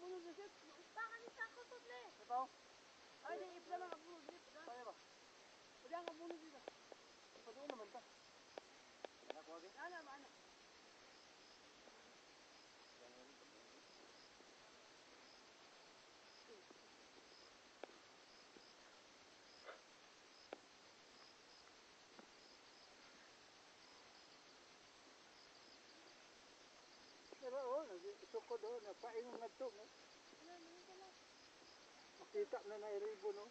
bunu döküp na paingon na to, no? Makita na na iribo, no?